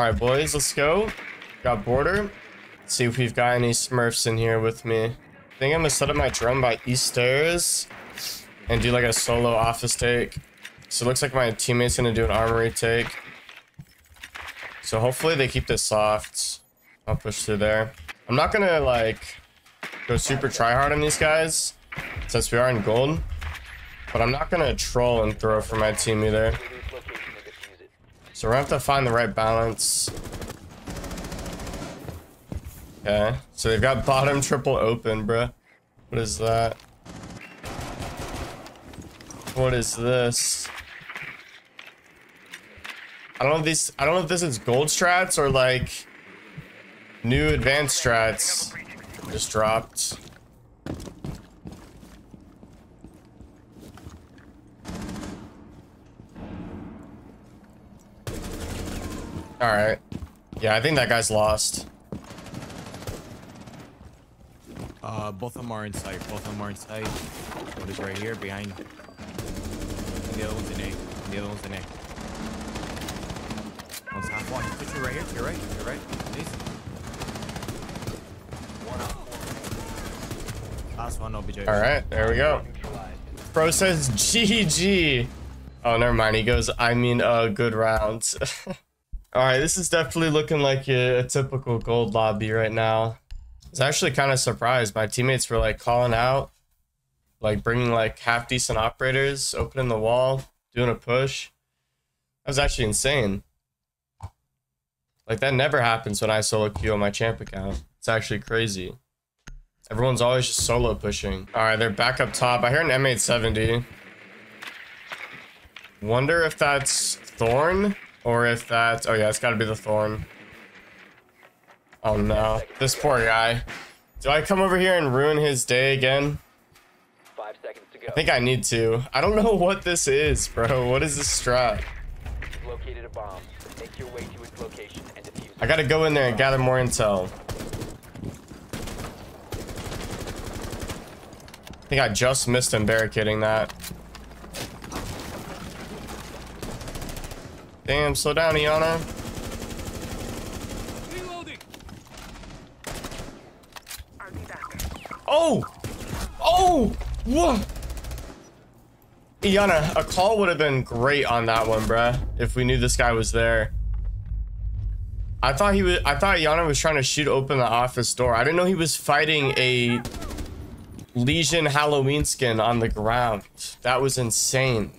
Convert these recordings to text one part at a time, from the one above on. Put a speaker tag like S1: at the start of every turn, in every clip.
S1: All right, boys, let's go. Got border. Let's see if we've got any Smurfs in here with me. I think I'm gonna set up my drone by east stairs and do like a solo office take. So it looks like my teammate's gonna do an armory take. So hopefully they keep this soft. I'll push through there. I'm not gonna like go super try hard on these guys since we are in gold. But I'm not gonna troll and throw for my team either. So we're gonna have to find the right balance. Okay, so they've got bottom triple open, bruh. What is that? What is this? I don't know if these I don't know if this is gold strats or like new advanced strats just dropped. All right. Yeah, I think that guy's lost.
S2: Uh, both of them are in sight. Both of them are in sight. What is right here behind? And the other one's in A. The other one's in A. One's half one. Put you right here. To your right. To your right. Please. Last one, OBJ.
S1: All right, there we go. Bro says GG. Oh, never mind. He goes, I mean, uh, good rounds. All right, this is definitely looking like a, a typical gold lobby right now. I was actually kind of surprised. My teammates were like calling out, like bringing like half decent operators, opening the wall, doing a push. That was actually insane. Like that never happens when I solo queue on my champ account. It's actually crazy. Everyone's always just solo pushing. All right, they're back up top. I hear an M870. Wonder if that's Thorn or if that's... Oh, yeah, it's got to be the Thorn. Oh, no. This poor guy. Do I come over here and ruin his day again?
S3: Five seconds to go.
S1: I think I need to. I don't know what this is, bro. What is this strat?
S3: You've located a bomb. Make your way to its location and defuse.
S1: I gotta go in there and gather more intel. I think I just missed him barricading that. Damn, slow down, Iana. Oh! Oh! What? Iana, a call would have been great on that one, bruh. If we knew this guy was there. I thought he was. I thought Iana was trying to shoot open the office door. I didn't know he was fighting a Legion Halloween skin on the ground. That was insane.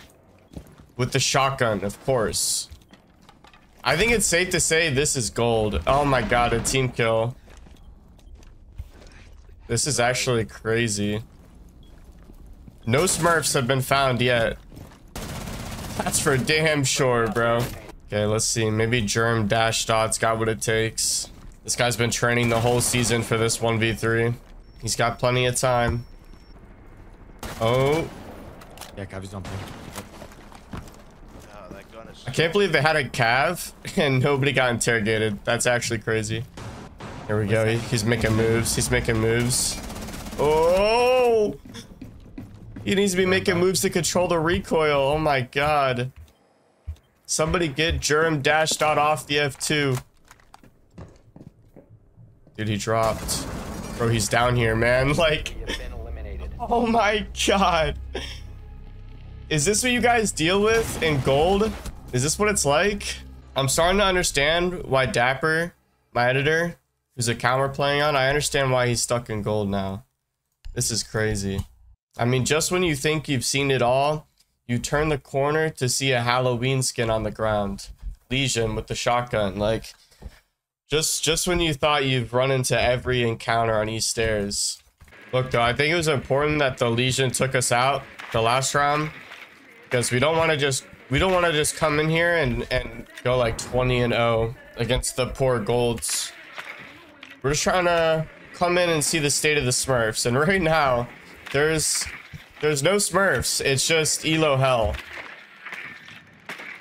S1: With the shotgun, of course. I think it's safe to say this is gold. Oh my god, a team kill. This is actually crazy. No smurfs have been found yet. That's for damn sure, bro. Okay, let's see. Maybe Germ Dash Dot's got what it takes. This guy's been training the whole season for this 1v3. He's got plenty of time. Oh,
S2: Yeah, Cavi's on point.
S1: I can't believe they had a cav and nobody got interrogated. That's actually crazy. Here we go. He- he's making moves. He's making moves. Oh! He needs to be making moves to control the recoil. Oh my god. Somebody get Germ dash dot off the F2. Dude, he dropped. Bro, he's down here, man. Like,
S3: You have been eliminated.
S1: oh my god. Is this what you guys deal with in gold? Is this what it's like? I'm starting to understand why Dapper, my editor, whose account we're playing on, I understand why he's stuck in gold now. This is crazy. I mean, just when you think you've seen it all, you turn the corner to see a Halloween skin on the ground. Legion with the shotgun. Like, just just when you thought you've run into every encounter on East Stairs. Look, though, I think it was important that the Legion took us out the last round because we don't want to just we don't want to just come in here and and go like 20 and 0 against the poor golds. We're just trying to come in and see the state of the Smurfs, and right now there's there's no Smurfs. It's just Elo hell.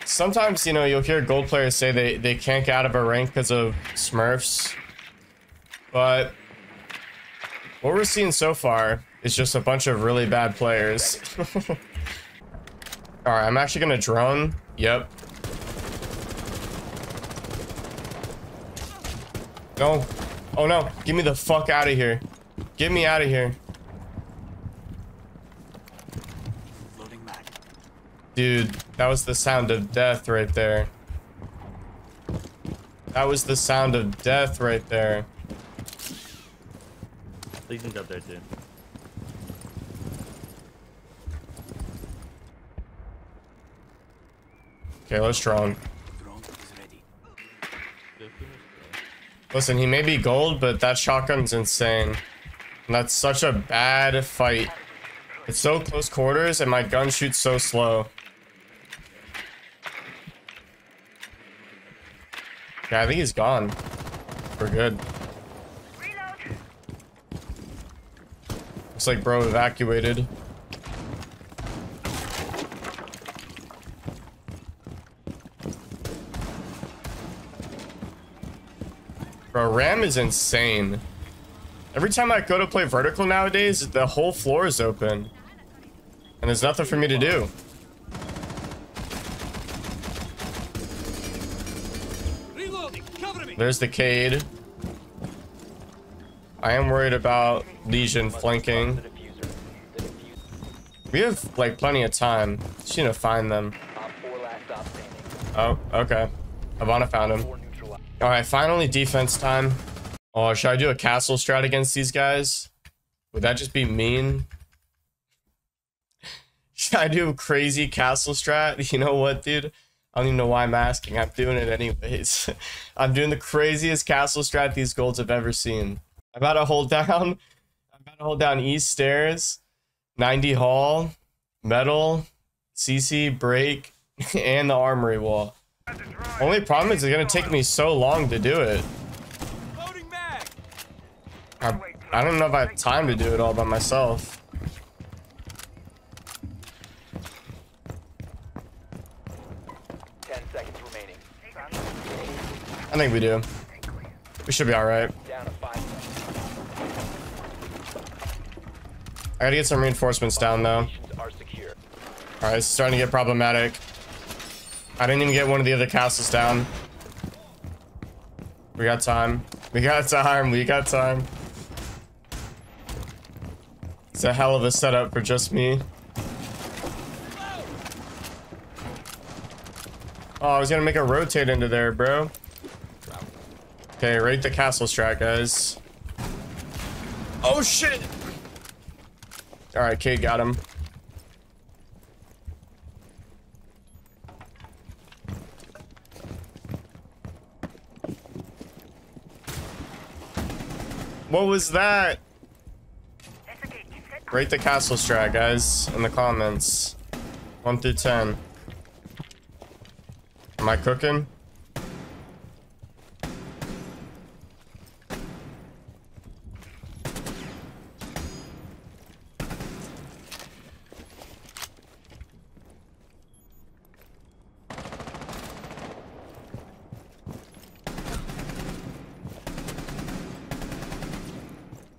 S1: Sometimes you know you'll hear gold players say they they can't get out of a rank because of Smurfs, but what we're seeing so far is just a bunch of really bad players. All right, I'm actually gonna drone. Yep. No. Oh no. Get me the fuck out of here. Get me out of here.
S4: Loading mag.
S1: Dude, that was the sound of death right there. That was the sound of death right there.
S5: Legion's up there too.
S1: Okay, let's drone.
S4: Drone.
S1: Listen, he may be gold, but that shotgun's insane. And that's such a bad fight. It's so close quarters and my gun shoots so slow. Yeah, I think he's gone. We're good. Looks like bro evacuated. RAM is insane. Every time I go to play vertical nowadays, the whole floor is open. And there's nothing for me to do. There's the Cade. I am worried about Legion flanking. We have, like, plenty of time. Just need to find them.
S3: Op 4 last stop standing.
S1: Oh, okay. Iana found him.
S3: 4 neutralized.
S1: Alright, finally defense time. Oh, should I do a castle strat against these guys? Would that just be mean? Should I do a crazy castle strat? You know what, dude? I don't even know why I'm asking. I'm doing it anyways. I'm doing the craziest castle strat these golds have ever seen. I'm about to hold down. I'm about to hold down east stairs, 90 hall, metal, CC break, and the armory wall. Only problem is it's gonna take me so long to do it. I, I don't know if I have time to do it all by myself.
S3: Ten seconds remaining.
S1: I think we do. We should be alright.
S3: Down to five seconds.
S1: I gotta get some reinforcements down though.
S3: Stations are secure.
S1: Alright, it's starting to get problematic. I didn't even get one of the other castles down. We got time. We got time. We got time. It's a hell of a setup for just me. Oh, I was gonna make a rotate into there, bro. Okay, rate the castle strat, guys. Oh shit! Alright, Kate got him. What was that? Rate the castle strat, guys, in the comments. 1 through 10. Am I cooking?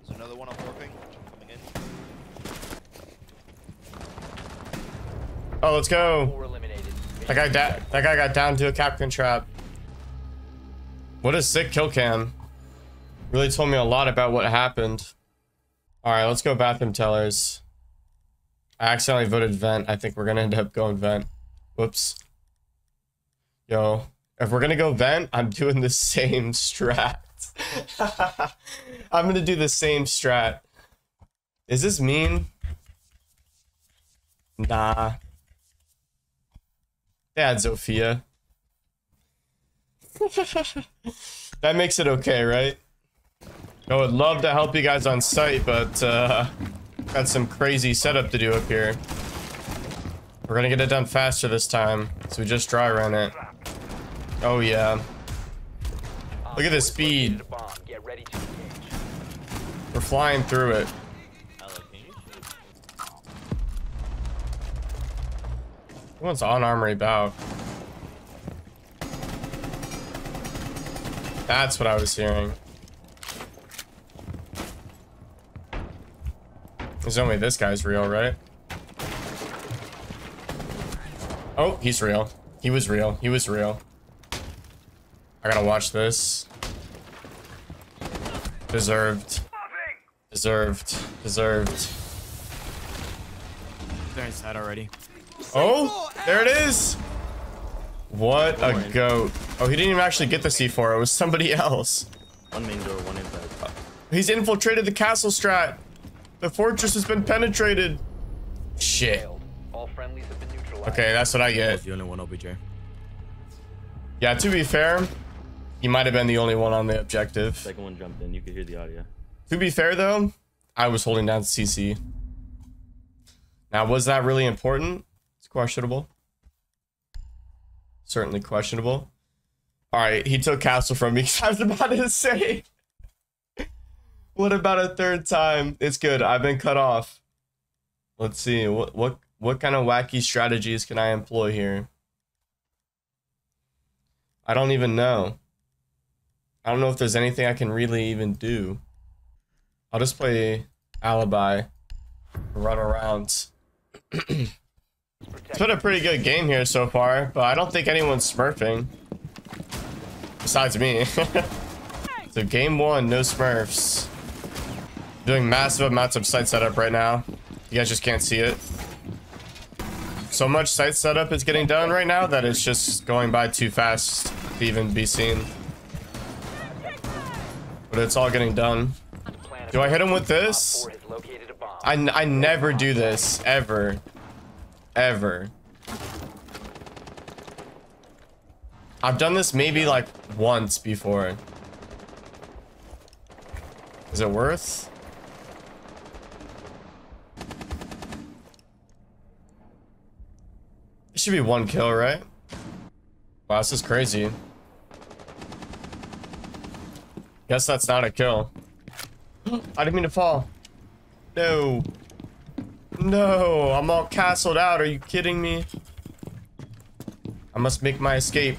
S6: There's another one on warping coming in.
S1: Oh, let's go. That guy, that guy got down to a Kapkan trap. What a sick kill cam. Really told me a lot about what happened. All right, let's go bathroom tellers. I accidentally voted vent. I think we're gonna end up going vent. Whoops. Yo, if we're gonna go vent, I'm doing the same strat. I'm gonna do the same strat. Is this mean? Nah. Dad, Zofia. that makes it okay, right? I would love to help you guys on site, but uh, got some crazy setup to do up here. We're gonna get it done faster this time, so we just dry run it. Oh yeah, Look at the speed. we're flying through it.
S5: Hello, can you shoot?
S1: Who wants on armory bow? That's what I was hearing. There's only this guy's real, right? Oh, he's real. He was real. He was real. I gotta watch this. Deserved. Deserved. Deserved.
S2: They're inside already.
S1: Oh, there it is. What a goat. Oh, he didn't even actually get the C4. It was somebody else.
S5: One main door, one inside.
S1: He's infiltrated the castle strat. The fortress has been penetrated. Shit.
S3: All friendlies have been neutralized.
S1: Okay, that's what I get.
S2: That's the only one OBJ.
S1: Yeah, to be fair, he might have been the only one on the objective.
S5: Second one jumped in. You could hear the audio.
S1: To be fair, though, I was holding down CC. Now, was that really important? It's questionable. Certainly questionable. All right, he took castle from me. I was about to say. what about a third time? It's good. I've been cut off. Let's see. What what what kind of wacky strategies can I employ here? I don't even know. I don't know if there's anything I can really even do. I'll just play alibi, run around. It's been a pretty good game here so far, but I don't think anyone's smurfing. Besides me. so game one, no smurfs. Doing massive amounts of site setup right now. You guys just can't see it. So much site setup is getting done right now that it's just going by too fast to even be seen. But it's all getting done. Do I hit him with this?
S3: 4 has located a bomb.
S1: I, I never do this, ever. Ever. I've done this maybe like once before. Is it worth? It should be one kill, right? Wow, this is crazy. Guess that's not a kill. I didn't mean to fall. No. No, I'm all castled out. Are you kidding me? I must make my escape.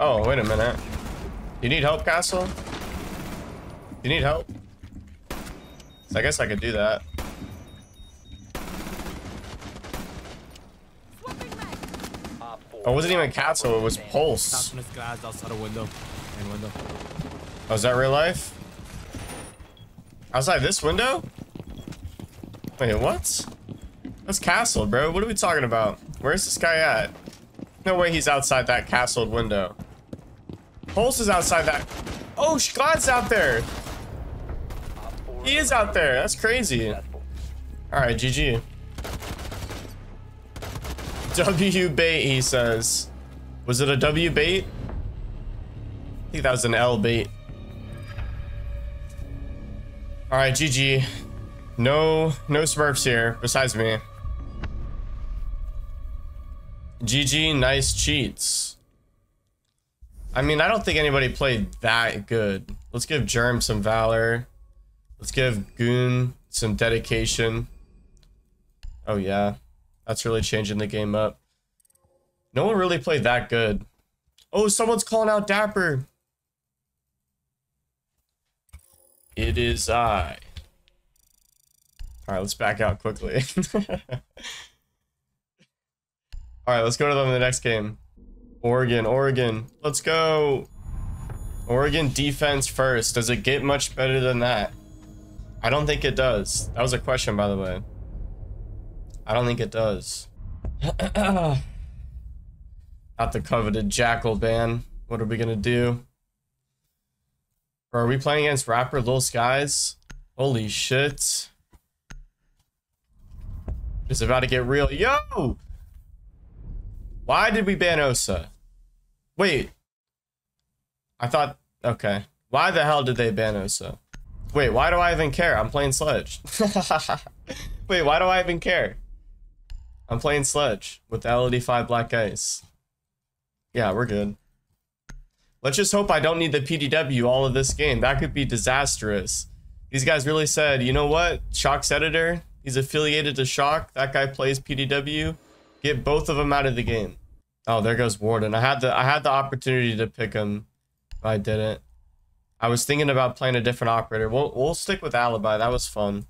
S1: Oh, wait a minute. You need help, Castle? You need help? So I guess I could do that.
S3: Op 4
S1: Oh, it wasn't even Castle, it was. Pulse.
S2: Window.
S1: Oh, is that real life? Outside this window? Wait, what? That's castle, bro. What are we talking about? Where's this guy at? No way he's outside that castled window. Pulse is outside that. Oh, God's out there. He is out there. That's crazy. All right, GG. W bait, he says. Was it a W bait? I think that was an L bait. All right, GG. No, no Smurfs here besides me. GG, nice cheats. I mean, I don't think anybody played that good. Let's give Germ some valor. Let's give Goon some dedication. Oh yeah, that's really changing the game up. No one really played that good. Oh, someone's calling out Dapper. It is I. All right, let's back out quickly. All right, let's go to them in the next game. Oregon, Oregon, let's go. Oregon defense first. Does it get much better than that? I don't think it does. That was a question, by the way. I don't think it does. Not the coveted Jackal ban. What are we gonna do? Or are we playing against Rapper Lil Skies? Holy shit. It's about to get real. Yo! Why did we ban Osa? Wait. I thought, okay. Why the hell did they ban Osa? Wait, why do I even care? I'm playing Sledge. Wait, why do I even care? I'm playing Sledge with the L85 Black Ice. Yeah, we're good. Let's just hope I don't need the PDW all of this game. That could be disastrous. These guys really said, you know what? Shawk's editor, he's affiliated to Shock. That guy plays PDW. Get both of them out of the game. Oh, there goes Warden. I had the I had the opportunity to pick him, but I didn't. I was thinking about playing a different operator. We'll we'll stick with Alibi. That was fun.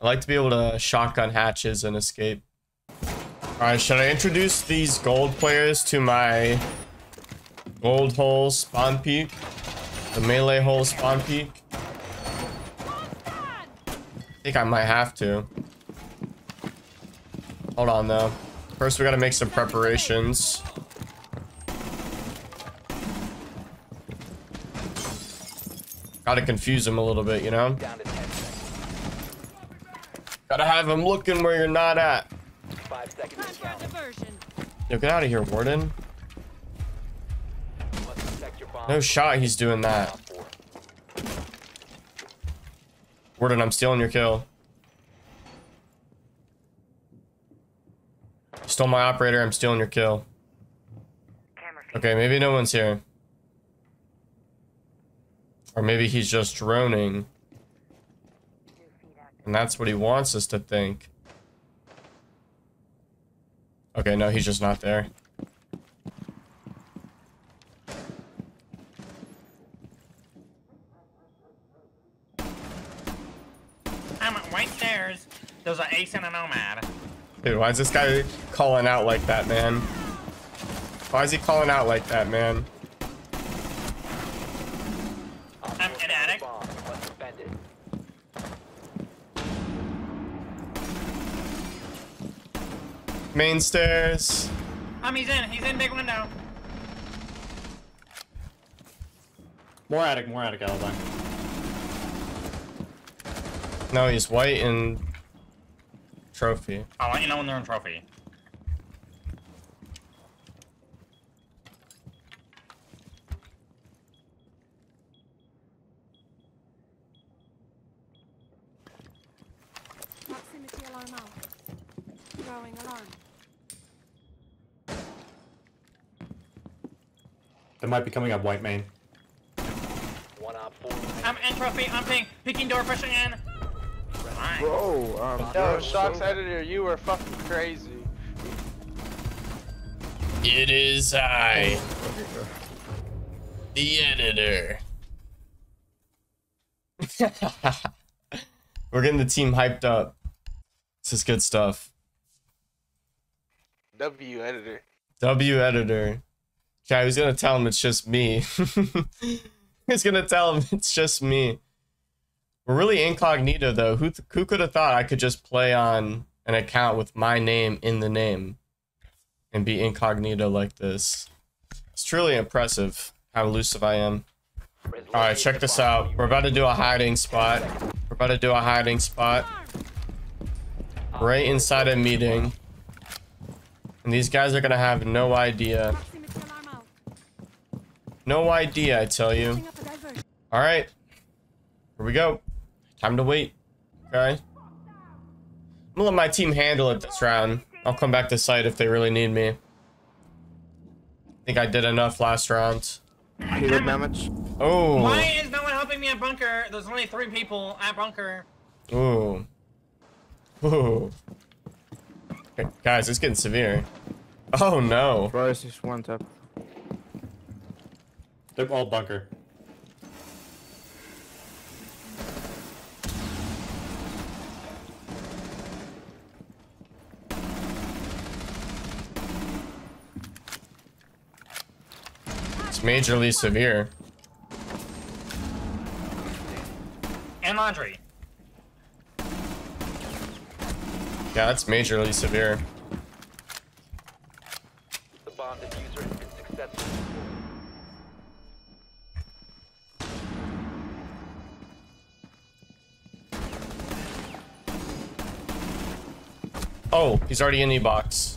S1: I like to be able to shotgun hatches and escape. Alright, should I introduce these gold players to my gold hole spawn peak? The melee hole spawn peak? I think I might have to. Hold on though. First we gotta make some preparations. Gotta confuse him a little bit, you know?
S3: Down to 10 seconds.
S1: Gotta have him looking where you're not at.
S3: Five seconds to count.
S1: Yo, get out of here, Warden.
S3: Must protect your bomb.
S1: No shot he's doing that. Warden, I'm stealing your kill. You stole my operator, I'm stealing your kill. Okay, maybe no one's here. Or maybe he's just droning. And that's what he wants us to think. Okay, no, he's just not there.
S7: I'm White Stairs. There's an ace and a nomad.
S1: Dude, why is this guy calling out like that, man? Why is he calling out like that, man?
S3: Op
S7: I'm
S3: four
S7: an
S3: found a
S7: addict.
S3: bomb. Must defend it.
S1: Main stairs.
S7: Um, he's in. He's in big window.
S8: More attic, more attic, alibi.
S1: No, he's white and trophy.
S7: I'll let you know when they're in trophy.
S9: Proximity alarm out. Throwing alarm.
S8: They might be coming up white main.
S3: One op four.
S7: I'm in trophy. I'm ping. Picking door, pushing in. Nice.
S10: Um, Yo, Shawk's editor, you were fucking crazy.
S1: It is I, the editor. We're getting the team hyped up. This is good stuff.
S10: W editor.
S1: W editor. Okay, who's gonna tell him it's just me? he's gonna tell him it's just me? We're really incognito though. Who who could have thought I could just play on an account with my name in the name and be incognito like this? It's truly impressive how elusive I am. All right, check this out. We're about to do a hiding spot. We're about to do a hiding spot right inside a meeting. And these guys are gonna have no idea.
S9: Proximity alarm out.
S1: No idea, I tell you.
S9: Setting up a diversion.
S1: All right, here we go. Time to wait. Okay. I'm gonna let my team handle it this round. I'll come back to site if they really need me. I think I did enough last round.
S10: Halo damage.
S1: Oh.
S7: Why is no one helping me at bunker? There's only three people at bunker.
S1: Ooh. Ooh. Okay, guys, it's getting severe. Oh no.
S10: Bro, it's just one tap.
S8: They're all bunker.
S1: It's majorly severe.
S7: And laundry.
S1: Yeah, that's majorly severe.
S3: The bomb diffuser
S1: Oh, he's already in the box.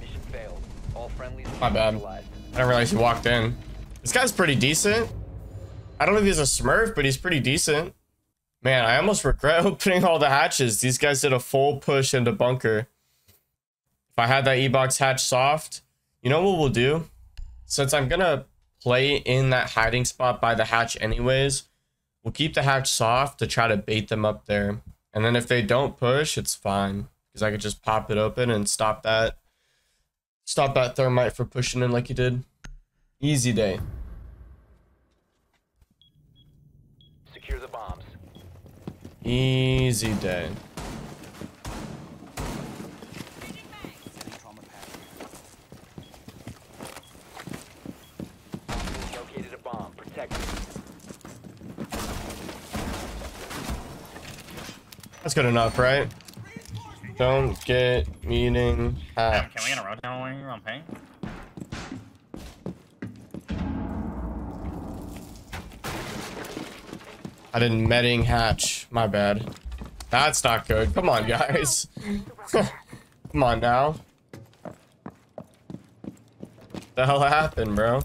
S1: My bad. I didn't realize he walked in. This guy's pretty decent. I don't know if he's a smurf, but he's pretty decent. Man, I almost regret opening all the hatches. These guys did a full push into bunker. If I had that E-box hatch soft, you know what we'll do? Since I'm gonna play in that hiding spot by the hatch anyways, we'll keep the hatch soft to try to bait them up there. And then if they don't push, it's fine because I could just pop it open and stop that stop that thermite from pushing in like you did. Easy day.
S3: Secure the bombs.
S1: Easy day. That's good enough, right? Don't get meeting
S7: Damn,
S1: hatch.
S7: can we get a road down you're on ping?
S1: I didn't medding hatch. My bad. That's not good. Come on, guys. Come on now. The hell happened, bro?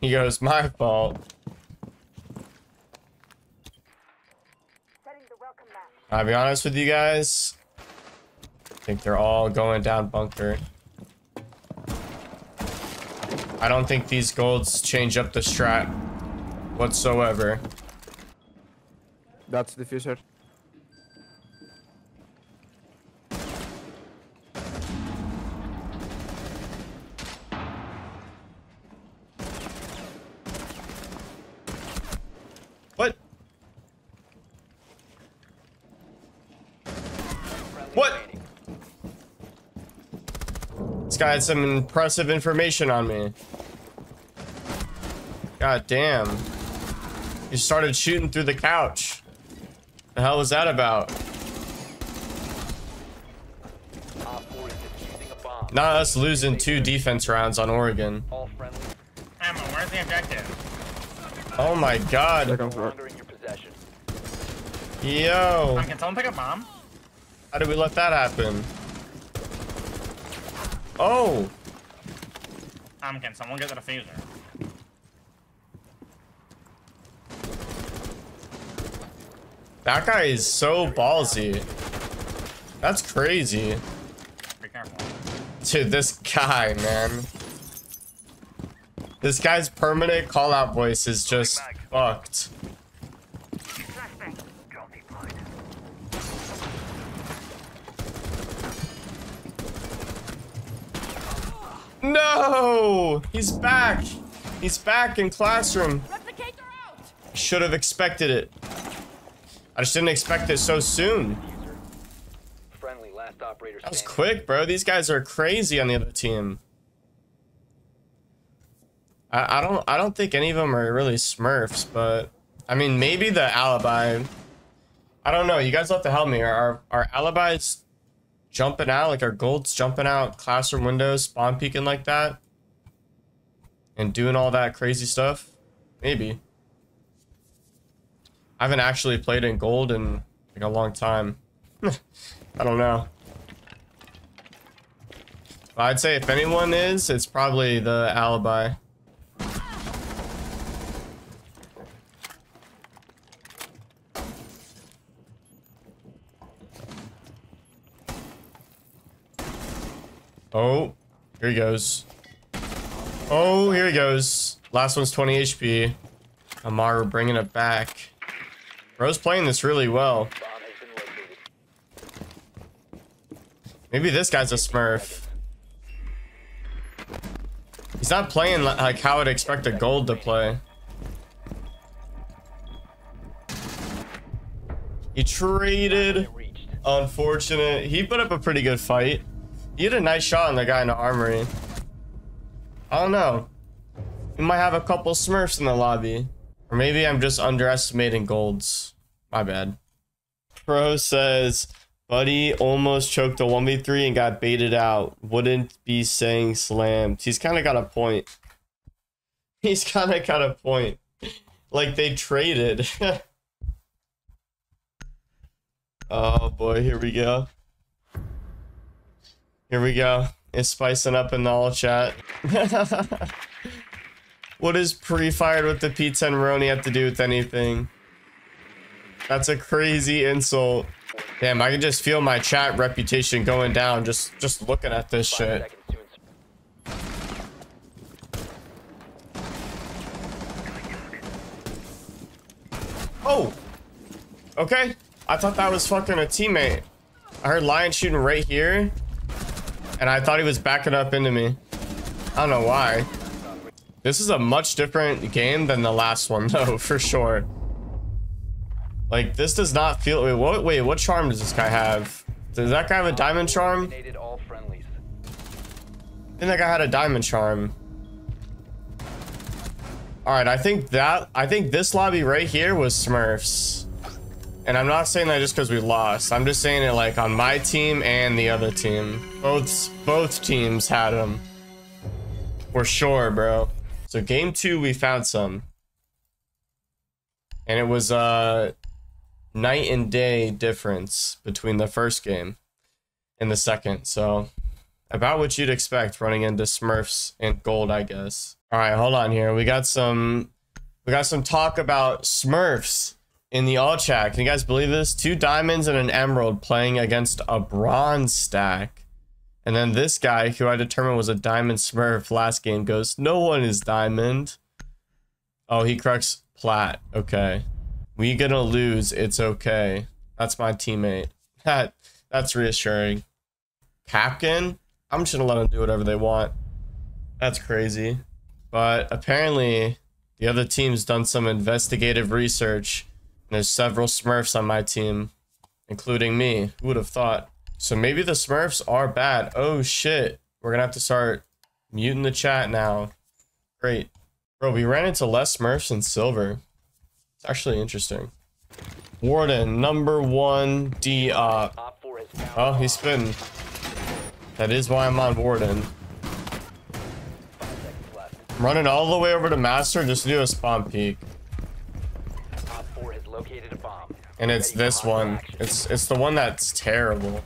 S1: He goes, my fault. I'll be honest with you guys. I think they're all going down bunker. I don't think these golds change up the strat whatsoever.
S10: That's the diffuser.
S1: What? What? This guy had some impressive information on me. God damn. He started shooting through the couch. The hell was that about?
S3: Op 4 is defusing a bomb.
S1: Not us losing two defense rounds on Oregon.
S3: All friendly
S7: Emma, where's the objective?
S1: Oh my god.
S10: Second floor.
S3: longer in your possession.
S1: Yo.
S7: Um, can someone pick up bomb?
S1: How did we let that happen? Oh.
S7: Um, can someone get the diffuser?
S1: That guy is so ballsy. That's crazy.
S7: Be careful.
S1: Dude, this guy, man. This guy's permanent call out voice is just fucked. No! He's back! He's back in classroom.
S9: Replicator out!
S1: Should have expected it. I just didn't expect it so soon.
S3: Friendly, last operator
S1: That was quick, bro. These guys are crazy on the other team. I, I don't I don't think any of them are really Smurfs, but I mean maybe the alibi. I don't know. You guys have to help me. Are are alibis jumping out like our golds jumping out classroom windows, spawn peeking like that, and doing all that crazy stuff? Maybe. I haven't actually played in gold in like a long time. I don't know. I'd say if anyone is, it's probably the alibi. Oh, here he goes. Oh, here he goes. Last one's 20 HP. Amaru bringing it back. Bro's playing this really well. Maybe this guy's a smurf. He's not playing like how I'd expect a gold to play. He traded. Unfortunate. He put up a pretty good fight. He had a nice shot on the guy in the armory. I don't know. We might have a couple smurfs in the lobby. Or maybe I'm just underestimating golds. My bad. Pro says, Buddy almost choked a 1v3 and got baited out. Wouldn't be saying slammed. He's kind of got a point. He's kind of got a point. Like they traded. oh boy, here we go. Here we go. It's spicing up in the all chat. what does pre-fired with the P10 Roni have to do with anything? That's a crazy insult. Damn, I can just feel my chat reputation going down just just looking at this shit.
S3: seconds to ins-
S1: Oh! Okay. I thought that was fucking a teammate. I heard Lion shooting right here. And I thought he was backing up into me. I don't know why. This is a much different game than the last one, though, for sure. Like, this does not feel... Wait, what, wait, what charm does this guy have? Does that guy have a diamond charm? I
S3: Eliminated all friendlies.
S1: think that guy had a diamond charm. All right, I think that I think this lobby right here was Smurfs. And I'm not saying that just because we lost. I'm just saying it like on my team and the other team. Both both teams had them. For sure, bro. So game two, we found some. And it was uh night and day difference between the first game and the second. So about what you'd expect running into Smurfs and gold, I guess. All right, hold on here. We got some we got some talk about Smurfs in the all chat. Can you guys believe this? Two diamonds and an emerald playing against a bronze stack. And then this guy, who I determined was a diamond smurf last game, goes, No one is diamond. Oh, he corrects plat. Okay. We gonna lose. It's okay. That's my teammate. That that's reassuring. Kapkan? I'm just gonna let them do whatever they want. That's crazy. But apparently, the other team's done some investigative research. There's several Smurfs on my team, including me. Who would have thought? So maybe the Smurfs are bad. Oh shit. We're gonna have to start muting the chat now. Great. Bro, we ran into less Smurfs and Silver. It's actually interesting. Warden, number one D op.
S3: Op 4 has found
S1: Oh, he's spinning. That is why I'm on Warden. I'm running all the way over to Master just to do a spawn peek. And it's this one. It's it's the one that's terrible.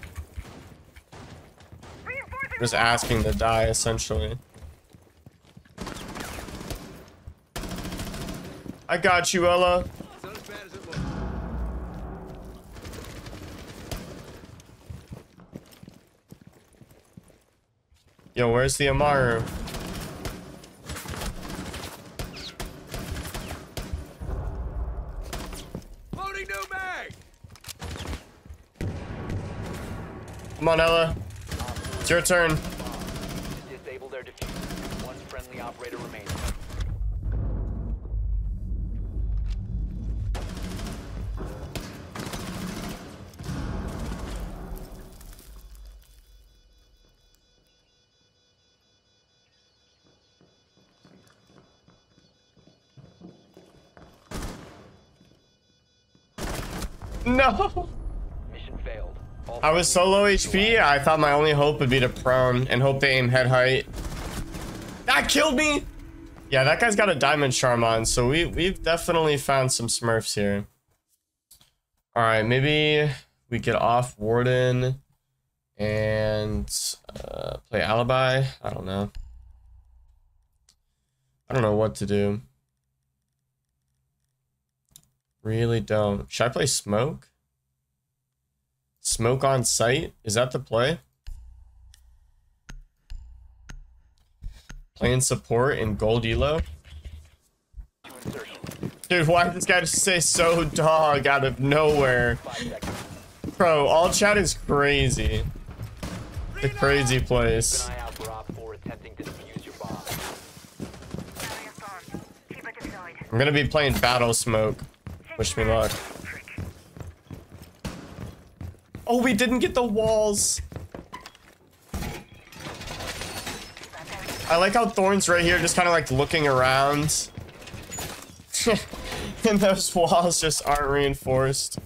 S1: Just asking to die, essentially. I got you, Ela. Yo, where's the Amaru? Come on, Ela. It's your turn. I was so low HP, I thought my only hope would be to prone and hope they aim head height. That killed me! Yeah, that guy's got a diamond charm on, so we, we've definitely found some smurfs here. Alright, maybe we get off Warden and uh, play Alibi. I don't know. I don't know what to do. Really don't. Should I play Smoke? Smoke on site? Is that the play? Playing support in gold elo? Dude, why did this guy just say so dog out of nowhere? Bro, all chat is crazy. The crazy place.
S3: an eye out for Op 4 attempting to defuse your bomb.
S1: I'm gonna be playing Battle Smoke. Wish me luck. Oh, we didn't get the walls. I like how Thorn's right here just kind of like looking around. and those walls just aren't reinforced.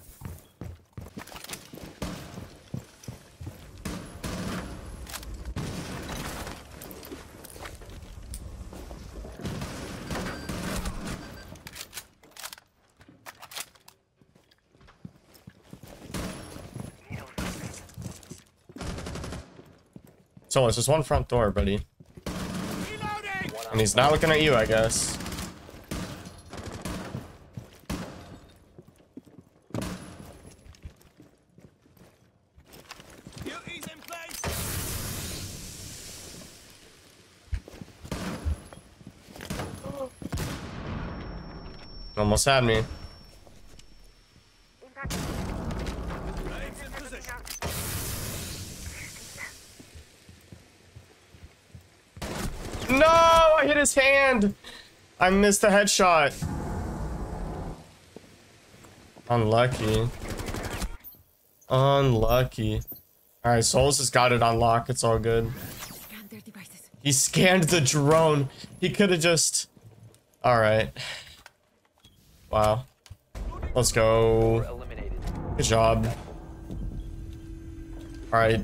S1: So it's just one front door, buddy. And he's not looking at you, I guess. Almost had me.
S4: Blades in position.
S1: No, I hit his hand. I missed the headshot. Unlucky. Unlucky. All right, Souls has got it on lock. It's all good. He scanned the drone. He could have just. All right. Wow. Let's go. Good job. All right.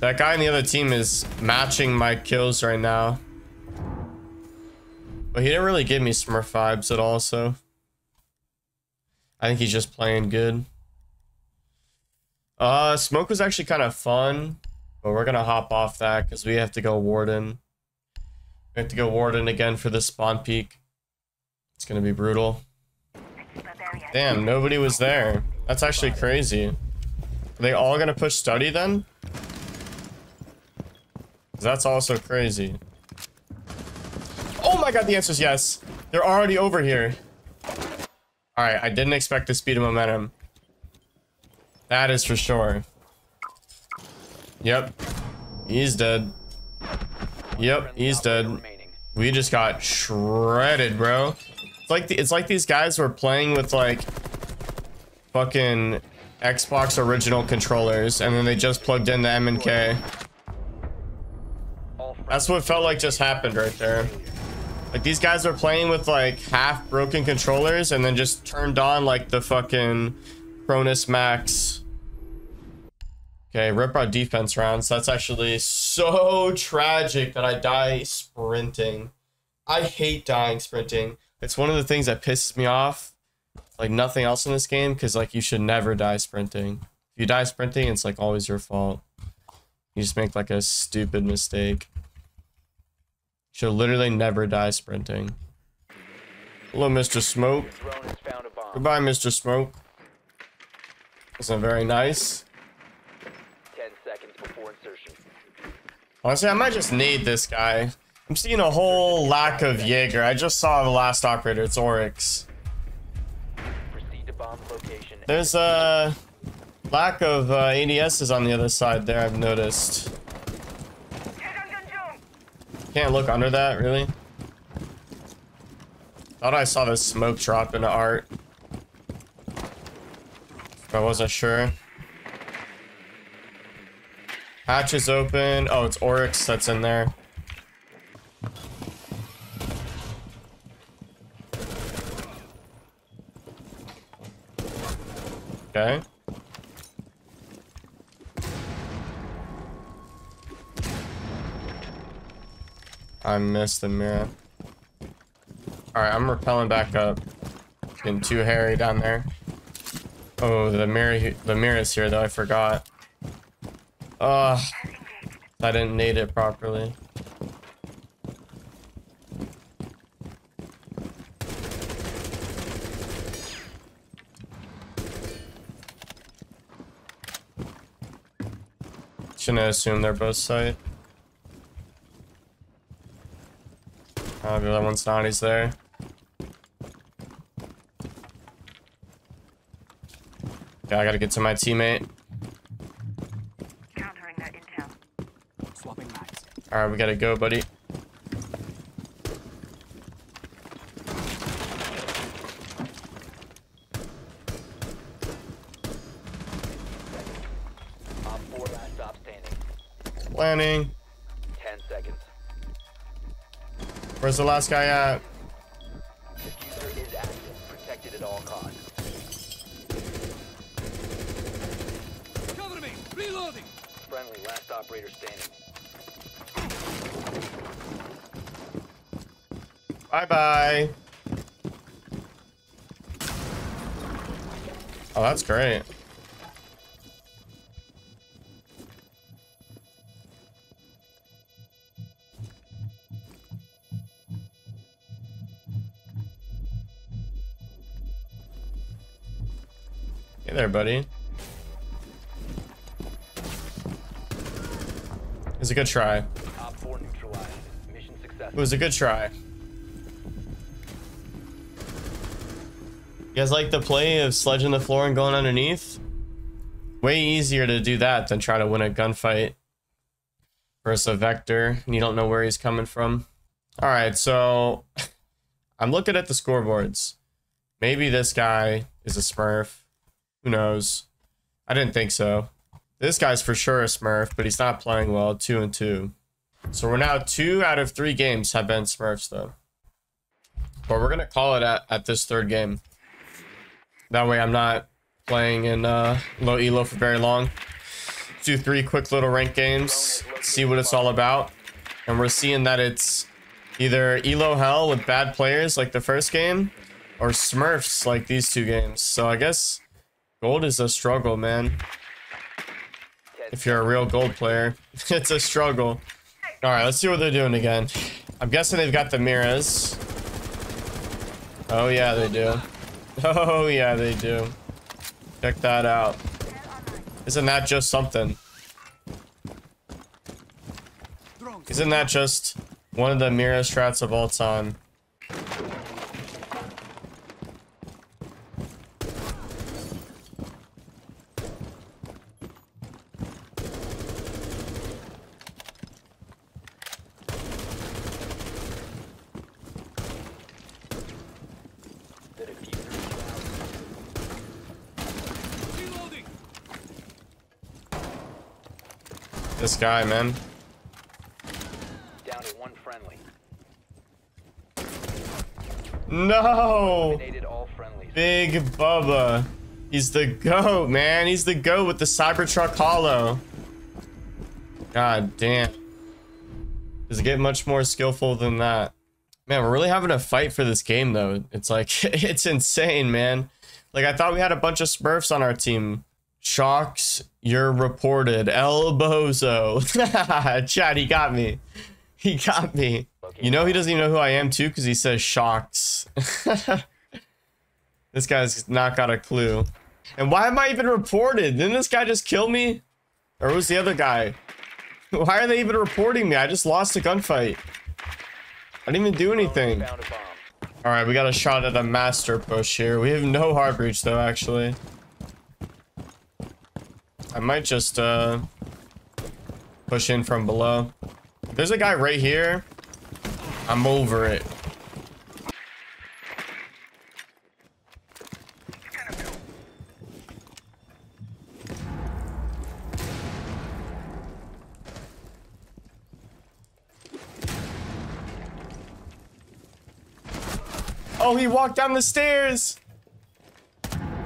S1: That guy on the other team is matching my kills right now. But he didn't really give me Smurf vibes at all, so. I think he's just playing good. Uh, smoke was actually kind of fun, but we're gonna hop off that because we have to go warden. We have to go warden again for the spawn peek. It's gonna be brutal. Damn, nobody was there. That's actually crazy. Are they all gonna push study then? That's also crazy. Oh my god, the answer is yes. They're already over here. Alright, I didn't expect the speed of momentum. That is for sure. Yep. He's dead. Yep, he's dead. We just got shredded, bro. It's like the, it's like these guys were playing with like fucking Xbox original controllers and then they just plugged in the M and K. That's what felt like just happened right there. Like these guys were playing with like half broken controllers and then just turned on like the fucking Cronus Max. Okay, rip our defense rounds. That's actually so tragic that I die sprinting. I hate dying sprinting. It's one of the things that pisses me off. Like nothing else in this game, because like you should never die sprinting. If you die sprinting, it's like always your fault. You just make like a stupid mistake. Should literally never die sprinting. Hello, Mr. Smoke.
S3: drone has found a bomb.
S1: Goodbye, Mr. Smoke. Wasn't very nice.
S3: Ten seconds before insertion.
S1: Honestly, I might just need this guy. I'm seeing a whole lack of Jaeger. I just saw the last operator. It's Oryx.
S3: Proceed to bomb location.
S1: There's a lack of uh, ADSs on the other side there, I've noticed. Can't look under that, really? Thought I saw the smoke drop into art. But I wasn't sure. Hatch is open. Oh, it's Oryx that's in there. Okay. I missed the mirror. Alright, I'm repelling back up. Getting too hairy down there. Oh, the mirror, the mirror is here though. I forgot. Ugh. I didn't need it properly. Shouldn't assume they're both site. Oh, the other one's not. He's there. Yeah, I gotta get to my teammate.
S9: Countering that intel.
S4: Swapping mags.
S1: Alright, we gotta go, buddy.
S3: Op 4 last stop standing.
S1: Planning. Where's the last guy at?
S3: Defuser is active. Protected at all costs.
S4: Cover me! Reloading!
S3: Friendly last operator standing.
S1: Bye bye. Oh, that's great. Hey there, buddy. It was a good try. It
S3: Op 4 neutralized. Mission successful.
S1: was a good try. You guys like the play of sledging the floor and going underneath? Way easier to do that than try to win a gunfight versus a vector and you don't know where he's coming from. All right, so I'm looking at the scoreboards. Maybe this guy is a smurf. Who knows? I didn't think so. This guy's for sure a smurf, but he's not playing well. Two and two. So we're now two out of three games have been smurfs though. But we're gonna call it at, at this third game. That way I'm not playing in uh, low elo for very long. Do three quick little rank games, see what it's all about. And we're seeing that it's either elo hell with bad players like the first game, or smurfs like these two games. So I guess gold is a struggle, man. If you're a real gold player, it's a struggle. All right, let's see what they're doing again. I'm guessing they've got the mirrors. Oh yeah, they do. Oh yeah, they do. Check that out. Isn't that just something? Isn't that just one of the mirror strats of all time? This guy, man.
S3: down to one friendly.
S1: No!
S3: Eliminated all friendlies.
S1: Big Bubba. He's the GOAT, man. He's the GOAT with the Cybertruck Hollow. God damn. Does it get much more skillful than that? Man, we're really having a fight for this game, though. It's like, it's insane, man. Like, I thought we had a bunch of Smurfs on our team. Shocks, you're reported. El Bozo. Chad, he got me. He got me. You know he doesn't even know who I am, too, because he says Shocks. This guy's not got a clue. And why am I even reported? Didn't this guy just kill me? Or who's the other guy? Why are they even reporting me? I just lost a gunfight. I didn't even do anything.
S3: Found a bomb.
S1: Alright, we got a shot at a master push here. We have no hard breach though, actually. I might just uh push in from below. There's a guy right here. I'm over it. Oh, he walked down the stairs.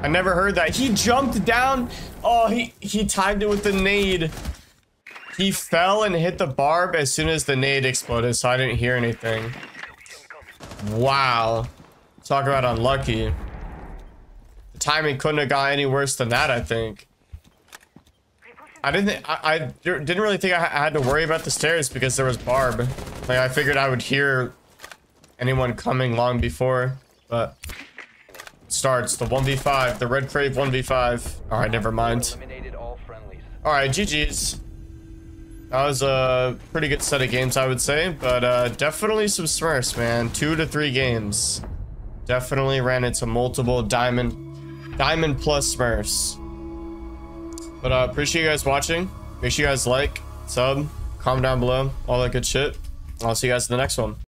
S1: I never heard that. He jumped down. Oh, he he timed it with the nade. He fell and hit the barb as soon as the nade exploded, so I didn't hear anything. Wow. Talk about unlucky. The timing couldn't have got any worse than that, I think. I didn't. I, I didn't really think I had to worry about the stairs because there was barb. Like I figured I would hear anyone coming long before, but starts the 1v5, the red crave 1v5. All right, never mind.
S3: All.
S1: All right, GG's. That was a pretty good set of games, I would say, but uh, definitely some smurfs, man. Two to three games. Definitely ran into multiple diamond, diamond plus smurfs. But uh, appreciate you guys watching. Make sure you guys like, sub, comment down below, all that good shit. I'll see you guys in the next one.